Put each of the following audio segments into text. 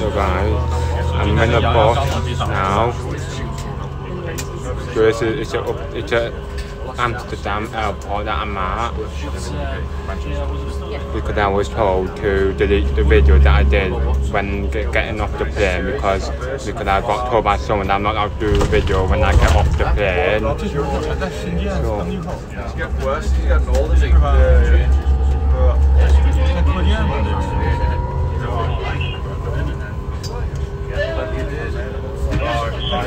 So guys, I'm in the bus now. So it's a, it's a, up- it's a Amsterdam airport that I'm at. Because I was told to delete the video that I did when get, getting off the plane because because I got told by someone that I'm not allowed to do video when I get off the plane. So, on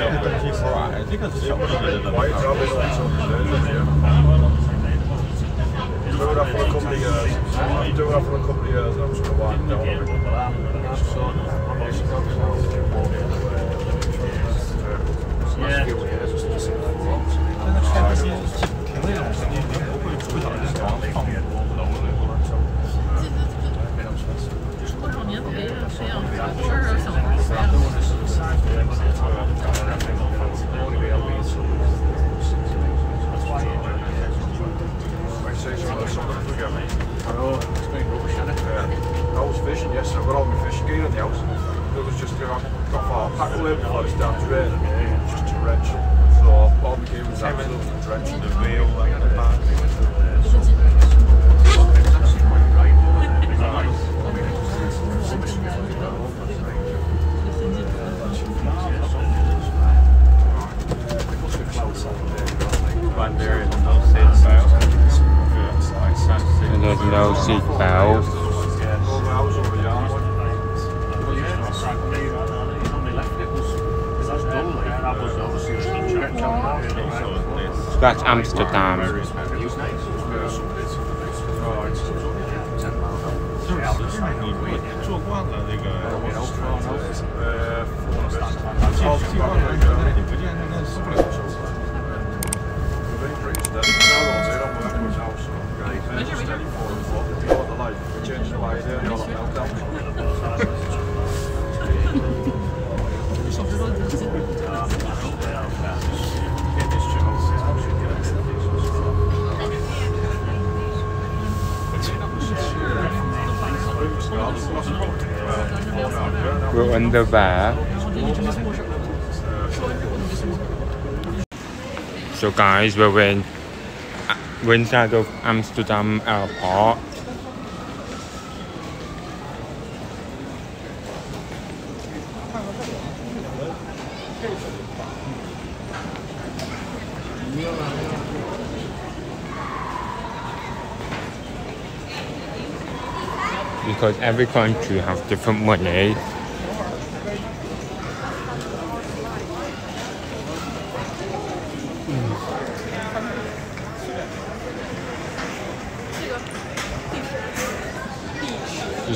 something, Do that for a couple of years. Do that for a couple of years I'm wind down a bit. I was fishing yesterday, I got all my fishing gear in the house. Away before it just torrential. So all my gear was absolutely drenched. The veil, and there's no seat belt. That's Amsterdam. We're under there. So guys, we're in we're inside of Amsterdam airport. Because every country has different money.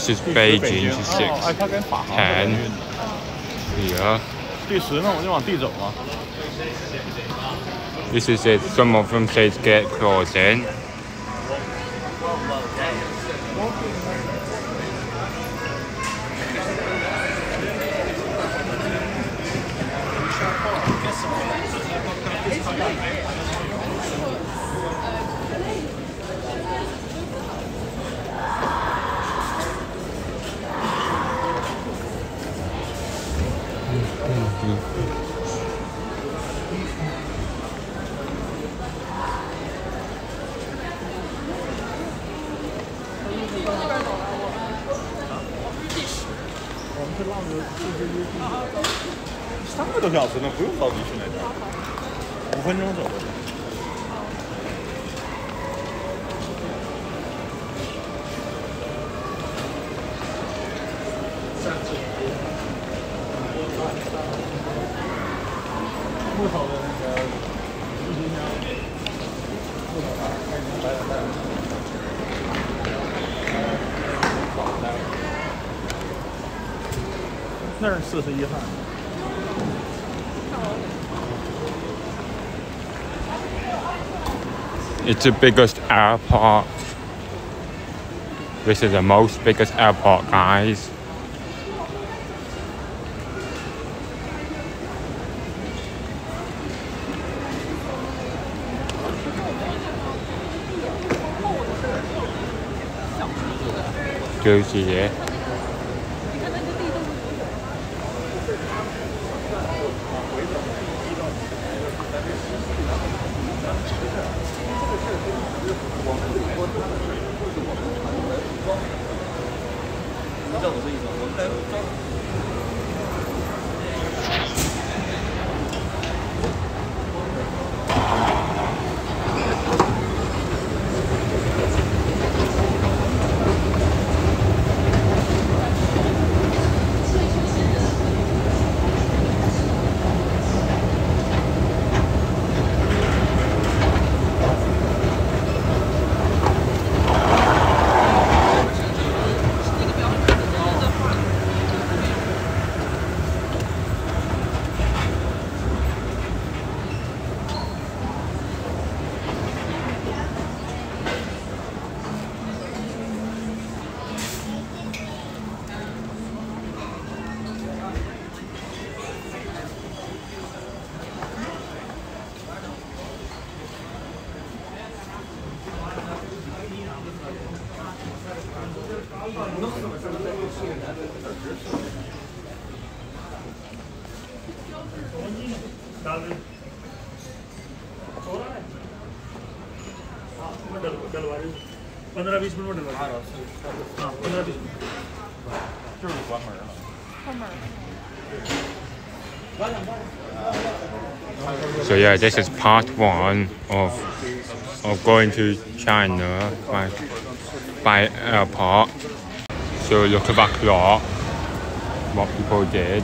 This is Beijing, this is 6, 哎，它跟法航 10 here. 第十呢，我就往地走嘛。 This is it. Some of them says get closing. Oh, 三个多小时呢，不用着急去那边，五分钟走的。木头那是四十一号。 It's the biggest airport. This is the most biggest airport, guys. Juicy, yeah. 不是，其实这个事儿跟我们自己光沾的水，或者我们自己来装，你知道什么意思吗？我们来装。पंद्रह बीस minute में डलवा हाँ पंद्रह बीस minute So yeah, this is part one of of going to China by by airport. So look at that clock, what people did.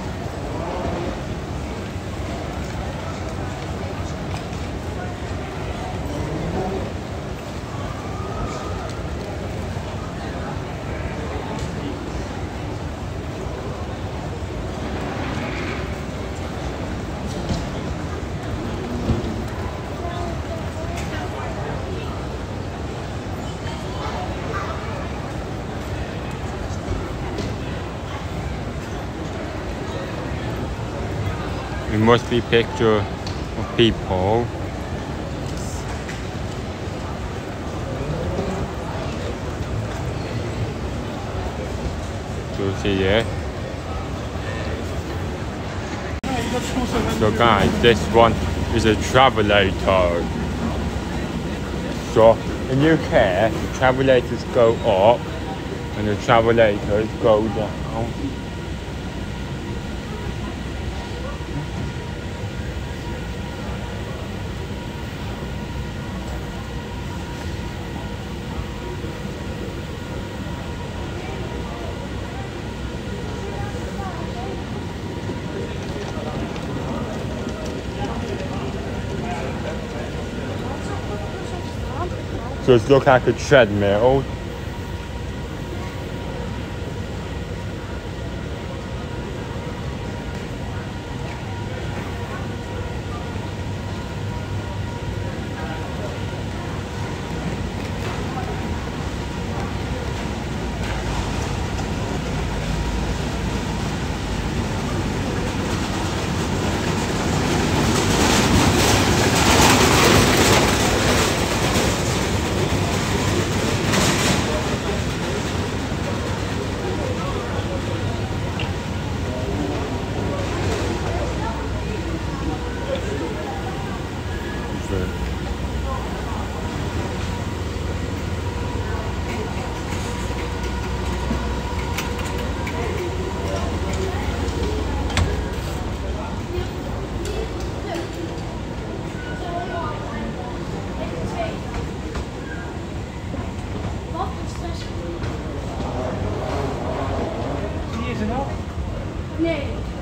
It must be picture of people. So see yeah. So guys, this one is a travelator. So in UK, the travelators go up and the travelators go down. So look like a treadmill. ねえ。